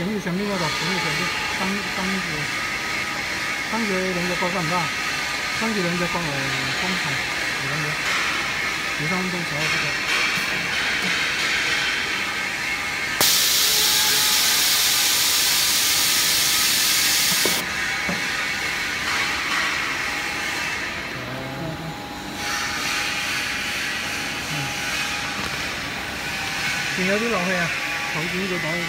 整住上面要度，整住上面，三三住，三住兩隻角算唔到，三住兩隻角嚟，公仔咁樣，你上唔到台嗰個。嗯。仲有啲落去啊，好少就倒嘅。